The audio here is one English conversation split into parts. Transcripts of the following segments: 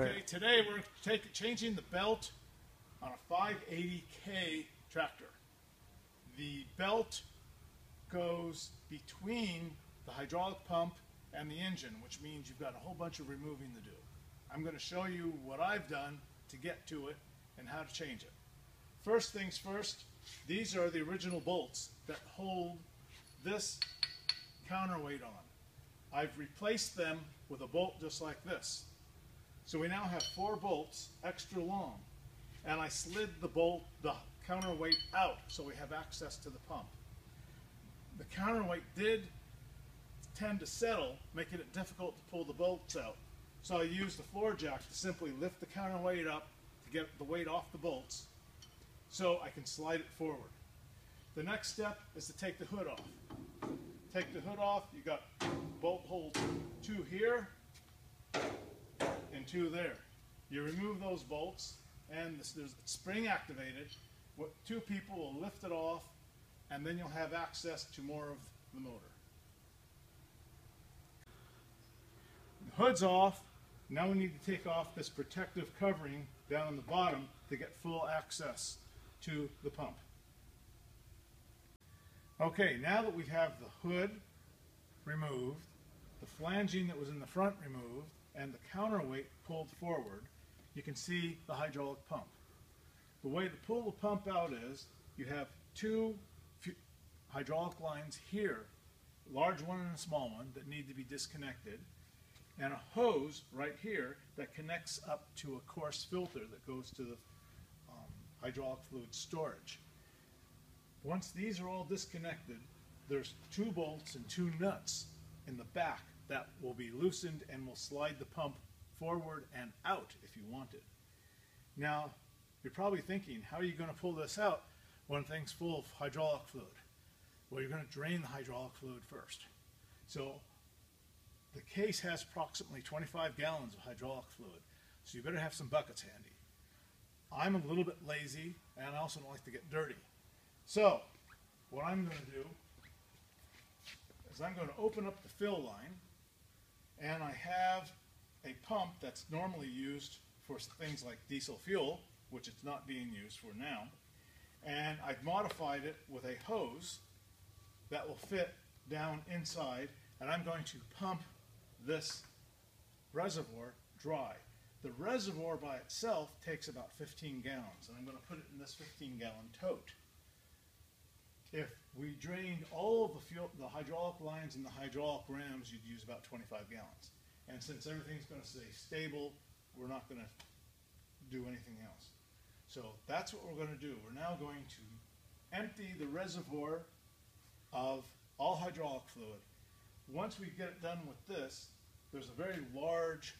Okay, today we're take, changing the belt on a 580K tractor. The belt goes between the hydraulic pump and the engine, which means you've got a whole bunch of removing to do. I'm going to show you what I've done to get to it and how to change it. First things first, these are the original bolts that hold this counterweight on. I've replaced them with a bolt just like this. So we now have four bolts extra long and I slid the bolt, the counterweight out so we have access to the pump. The counterweight did tend to settle, making it difficult to pull the bolts out. So I used the floor jack to simply lift the counterweight up to get the weight off the bolts so I can slide it forward. The next step is to take the hood off. Take the hood off, you got bolt holes two here two there. You remove those bolts and this, there's spring activated. What, two people will lift it off and then you'll have access to more of the motor. The hood's off. Now we need to take off this protective covering down on the bottom to get full access to the pump. Okay, now that we have the hood removed, the flanging that was in the front removed, and the counterweight pulled forward, you can see the hydraulic pump. The way to pull the pump out is you have two hydraulic lines here, a large one and a small one, that need to be disconnected, and a hose right here that connects up to a coarse filter that goes to the um, hydraulic fluid storage. Once these are all disconnected, there's two bolts and two nuts in the back that will be loosened and will slide the pump forward and out if you want it. Now, you're probably thinking, how are you going to pull this out when thing's full of hydraulic fluid? Well, you're going to drain the hydraulic fluid first. So the case has approximately 25 gallons of hydraulic fluid, so you better have some buckets handy. I'm a little bit lazy, and I also don't like to get dirty. So, what I'm going to do is I'm going to open up the fill line, and I have a pump that's normally used for things like diesel fuel, which it's not being used for now, and I've modified it with a hose that will fit down inside, and I'm going to pump this reservoir dry. The reservoir by itself takes about 15 gallons, and I'm going to put it in this 15 gallon tote. If we drained all of the, fuel, the hydraulic lines and the hydraulic rams, you'd use about 25 gallons. And since everything's going to stay stable, we're not going to do anything else. So that's what we're going to do. We're now going to empty the reservoir of all hydraulic fluid. Once we get it done with this, there's a very large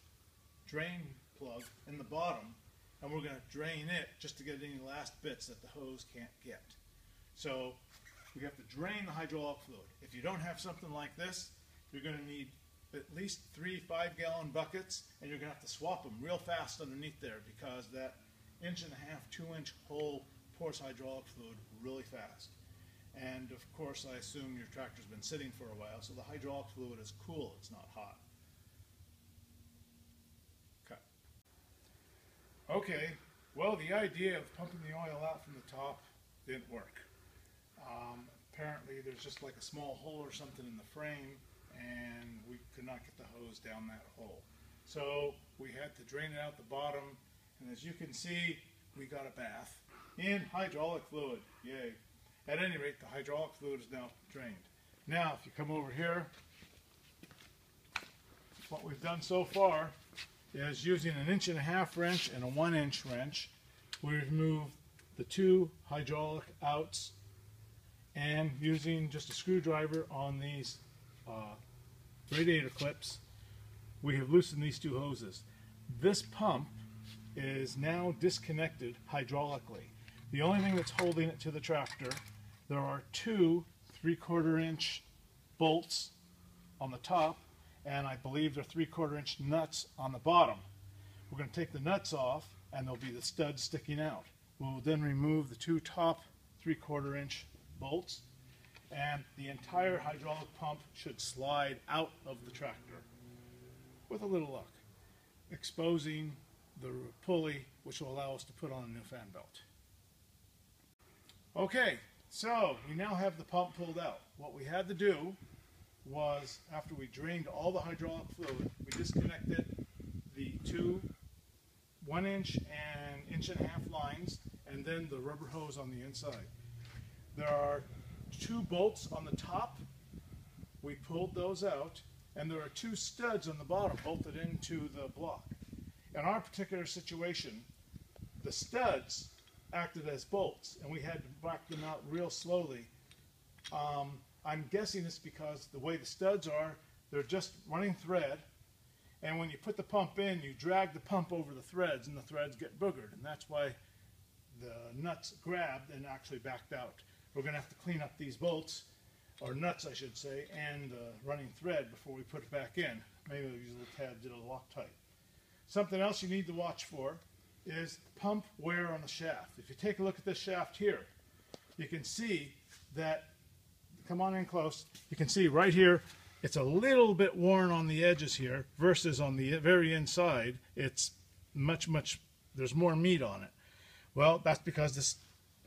drain plug in the bottom, and we're going to drain it just to get any last bits that the hose can't get. So we have to drain the hydraulic fluid. If you don't have something like this, you're going to need at least three five gallon buckets and you're going to have to swap them real fast underneath there because that inch and a half, two inch hole pours hydraulic fluid really fast. And of course, I assume your tractor's been sitting for a while, so the hydraulic fluid is cool, it's not hot. Okay. Okay, well, the idea of pumping the oil out from the top didn't work. Um, apparently, there's just like a small hole or something in the frame, and we could not get the hose down that hole. So we had to drain it out the bottom, and as you can see, we got a bath in hydraulic fluid. Yay. At any rate, the hydraulic fluid is now drained. Now, if you come over here, what we've done so far is using an inch and a half wrench and a one inch wrench, we remove the two hydraulic outs and using just a screwdriver on these uh, radiator clips, we have loosened these two hoses. This pump is now disconnected hydraulically. The only thing that's holding it to the tractor, there are two three-quarter inch bolts on the top, and I believe they're three-quarter inch nuts on the bottom. We're going to take the nuts off, and there'll be the studs sticking out. We'll then remove the two top three-quarter inch bolts, and the entire hydraulic pump should slide out of the tractor with a little luck, exposing the pulley, which will allow us to put on a new fan belt. Okay, so we now have the pump pulled out. What we had to do was, after we drained all the hydraulic fluid, we disconnected the two one inch and inch and a half lines, and then the rubber hose on the inside. There are two bolts on the top. We pulled those out, and there are two studs on the bottom bolted into the block. In our particular situation, the studs acted as bolts, and we had to back them out real slowly. Um, I'm guessing it's because the way the studs are, they're just running thread, and when you put the pump in, you drag the pump over the threads, and the threads get boogered, and that's why the nuts grabbed and actually backed out. We're going to have to clean up these bolts, or nuts, I should say, and the running thread before we put it back in. Maybe we'll use a little tab, did a Loctite. Something else you need to watch for is pump wear on the shaft. If you take a look at this shaft here, you can see that, come on in close, you can see right here, it's a little bit worn on the edges here versus on the very inside, it's much, much, there's more meat on it. Well, that's because this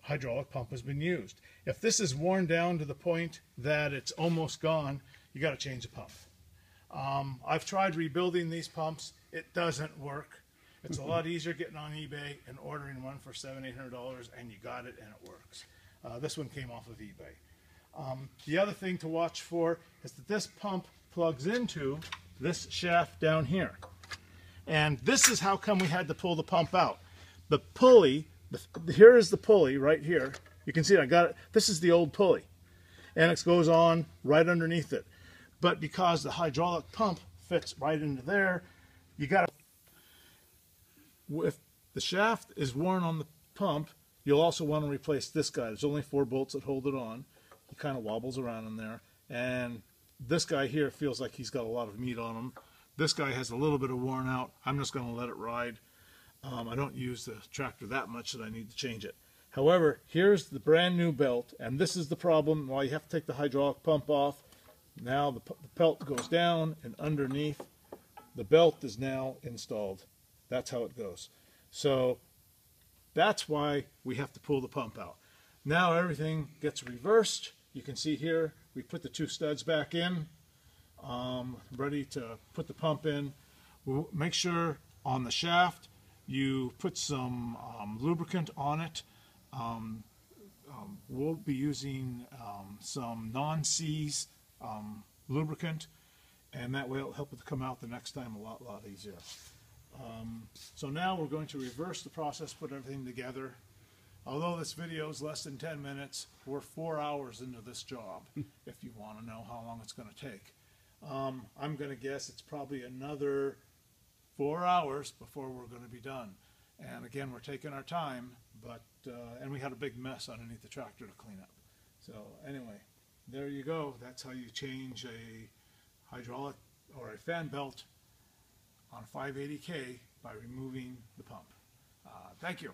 hydraulic pump has been used. If this is worn down to the point that it's almost gone, you got to change the pump. Um, I've tried rebuilding these pumps. It doesn't work. It's a lot easier getting on eBay and ordering one for seven, eight hundred dollars, and you got it and it works. Uh, this one came off of eBay. Um, the other thing to watch for is that this pump plugs into this shaft down here. And this is how come we had to pull the pump out. The pulley, here is the pulley right here. You can see I got it. This is the old pulley. And it goes on right underneath it. But because the hydraulic pump fits right into there, you got to if the shaft is worn on the pump, you'll also want to replace this guy. There's only four bolts that hold it on. He kind of wobbles around in there. And this guy here feels like he's got a lot of meat on him. This guy has a little bit of worn out. I'm just going to let it ride. Um, I don't use the tractor that much that I need to change it. However, here's the brand new belt, and this is the problem. While you have to take the hydraulic pump off, now the, the pelt goes down, and underneath, the belt is now installed. That's how it goes. So that's why we have to pull the pump out. Now everything gets reversed. You can see here we put the two studs back in, um, ready to put the pump in. We'll make sure on the shaft you put some um, lubricant on it. Um, um we'll be using um, some non-seize um, lubricant and that way it'll help it come out the next time a lot, lot easier. Um, so now we're going to reverse the process, put everything together. Although this video is less than 10 minutes, we're four hours into this job, if you want to know how long it's going to take. Um, I'm going to guess it's probably another four hours before we're going to be done. And again, we're taking our time, but, uh, and we had a big mess underneath the tractor to clean up. So anyway, there you go. That's how you change a hydraulic or a fan belt on 580K by removing the pump. Uh, thank you.